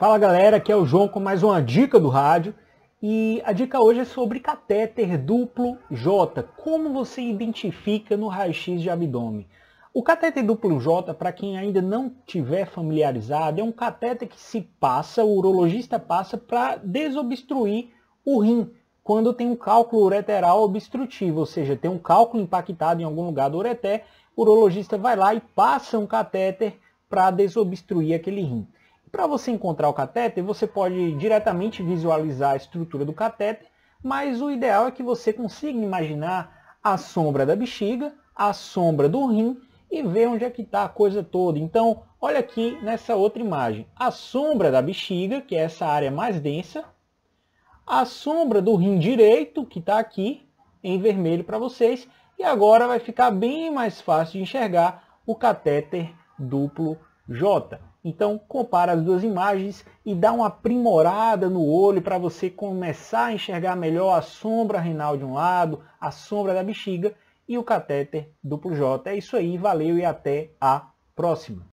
Fala galera, aqui é o João com mais uma dica do rádio e a dica hoje é sobre catéter duplo J, como você identifica no raio-x de abdômen. O catéter duplo J, para quem ainda não tiver familiarizado, é um catéter que se passa, o urologista passa para desobstruir o rim, quando tem um cálculo ureteral obstrutivo, ou seja, tem um cálculo impactado em algum lugar do ureter, o urologista vai lá e passa um catéter para desobstruir aquele rim. Para você encontrar o catéter, você pode diretamente visualizar a estrutura do catéter, mas o ideal é que você consiga imaginar a sombra da bexiga, a sombra do rim e ver onde é que está a coisa toda. Então, olha aqui nessa outra imagem. A sombra da bexiga, que é essa área mais densa, a sombra do rim direito, que está aqui em vermelho para vocês, e agora vai ficar bem mais fácil de enxergar o catéter duplo J. Então compara as duas imagens e dá uma aprimorada no olho para você começar a enxergar melhor a sombra renal de um lado, a sombra da bexiga e o catéter duplo J. É isso aí, valeu e até a próxima.